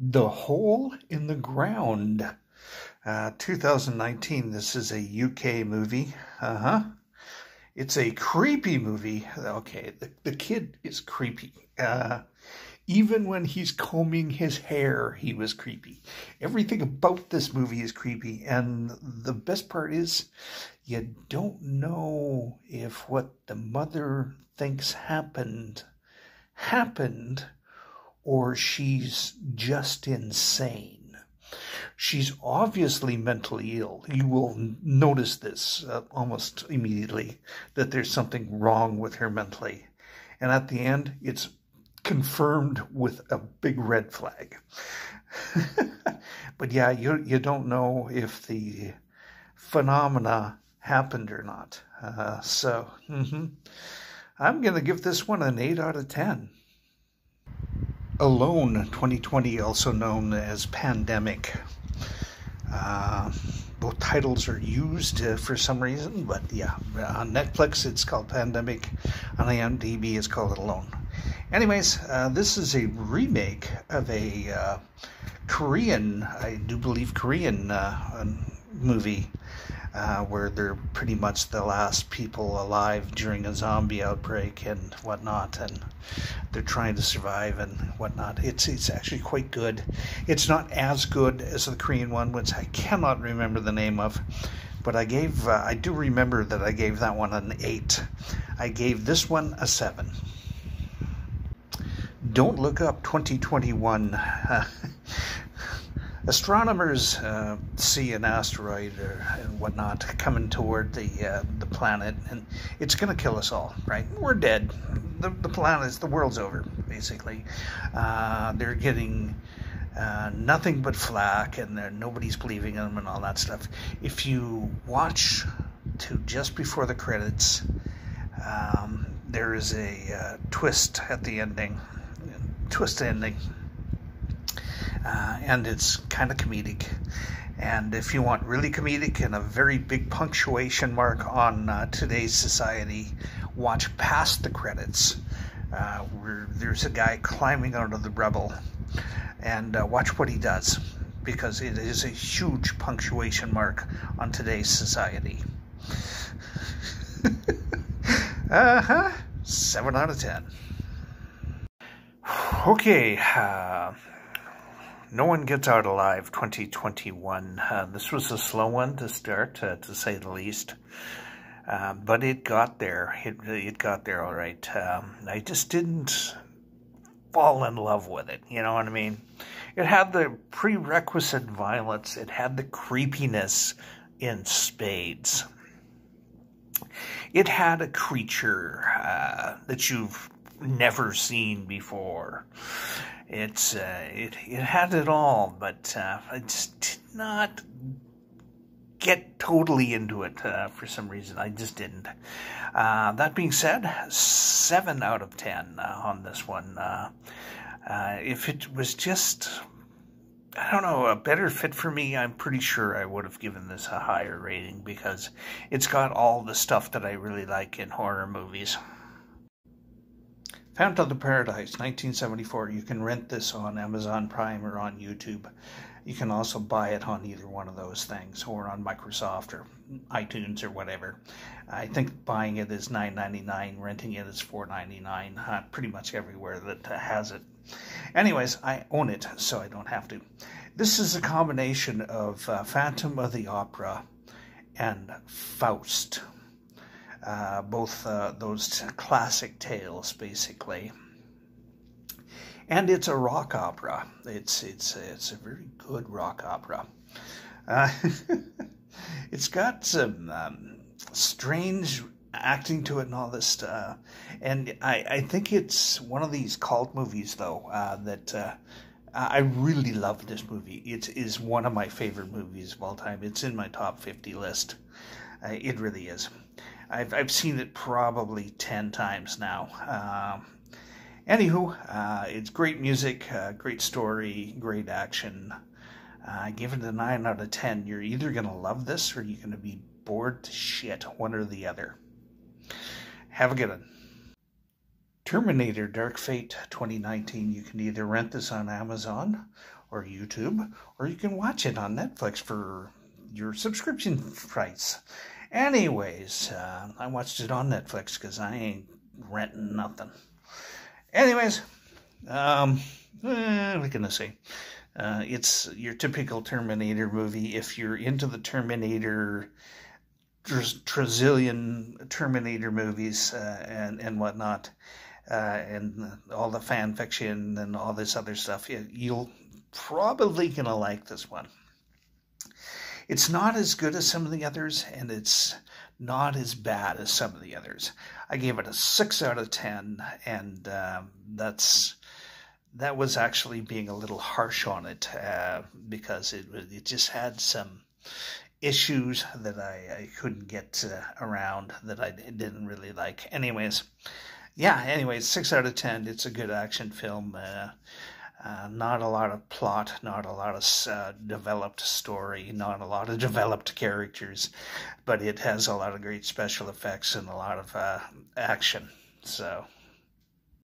The Hole in the Ground. Uh, 2019. This is a UK movie. Uh huh. It's a creepy movie. Okay, the, the kid is creepy. Uh, even when he's combing his hair, he was creepy. Everything about this movie is creepy. And the best part is, you don't know if what the mother thinks happened happened or she's just insane. She's obviously mentally ill. You will notice this uh, almost immediately that there's something wrong with her mentally. And at the end, it's confirmed with a big red flag. but yeah, you you don't know if the phenomena happened or not. Uh, so mm-hmm. I'm going to give this one an 8 out of 10. Alone 2020, also known as Pandemic. Uh, both titles are used uh, for some reason, but yeah, on Netflix it's called Pandemic, on IMDb it's called Alone. Anyways, uh, this is a remake of a uh, Korean, I do believe Korean uh, movie uh, where they're pretty much the last people alive during a zombie outbreak and whatnot, and they're trying to survive and whatnot. It's it's actually quite good. It's not as good as the Korean one, which I cannot remember the name of, but I gave uh, I do remember that I gave that one an eight. I gave this one a seven. Don't look up 2021. astronomers uh, see an asteroid or and whatnot coming toward the uh, the planet, and it's going to kill us all. Right? We're dead. The the planet's the world's over. Basically, uh, they're getting. Uh, nothing but flack, and nobody's believing them, and all that stuff. If you watch to just before the credits, um, there is a uh, twist at the ending, twist ending uh, and it's kind of comedic. And if you want really comedic and a very big punctuation mark on uh, today's society, watch past the credits. Uh, where there's a guy climbing out of the rubble, and uh, watch what he does because it is a huge punctuation mark on today's society. uh huh. Seven out of ten. Okay. No one gets out alive 2021. Uh, this was a slow one to start, uh, to say the least. Uh, but it got there. It, it got there all right. Um, I just didn't fall in love with it. You know what I mean? It had the prerequisite violence. It had the creepiness in spades. It had a creature uh, that you've never seen before it's uh, it it had it all, but uh, I just did not get totally into it uh, for some reason. I just didn't. Uh, that being said, seven out of ten uh, on this one. Uh, if it was just, I don't know, a better fit for me, I'm pretty sure I would have given this a higher rating because it's got all the stuff that I really like in horror movies. Phantom of the Paradise, 1974. You can rent this on Amazon Prime or on YouTube. You can also buy it on either one of those things or on Microsoft or iTunes or whatever. I think buying it is $9.99, renting it is $4.99, uh, pretty much everywhere that has it. Anyways, I own it, so I don't have to. This is a combination of uh, Phantom of the Opera and Faust uh, both uh, those classic tales, basically. And it's a rock opera. It's it's it's a very good rock opera. Uh, it's got some um, strange acting to it and all this stuff. And I, I think it's one of these cult movies, though, uh, that uh, I really love this movie. It is one of my favorite movies of all time. It's in my top 50 list. Uh, it really is. I've, I've seen it probably 10 times now. Um, anywho, uh, it's great music, uh, great story, great action. Uh, give it a 9 out of 10. You're either going to love this or you're going to be bored to shit, one or the other. Have a good one. Terminator Dark Fate 2019. You can either rent this on Amazon or YouTube, or you can watch it on Netflix for your subscription price. Anyways, uh, I watched it on Netflix because I ain't renting nothing. Anyways, um, eh, what can I say? Uh, it's your typical Terminator movie. If you're into the Terminator, trazillion Terminator movies uh, and and whatnot, uh, and all the fan fiction and all this other stuff, you'll probably gonna like this one. It's not as good as some of the others, and it's not as bad as some of the others. I gave it a six out of ten, and um, that's that was actually being a little harsh on it uh, because it it just had some issues that I, I couldn't get uh, around that I didn't really like. Anyways, yeah. Anyways, six out of ten. It's a good action film. Uh, uh, not a lot of plot, not a lot of uh, developed story, not a lot of developed characters, but it has a lot of great special effects and a lot of uh, action. So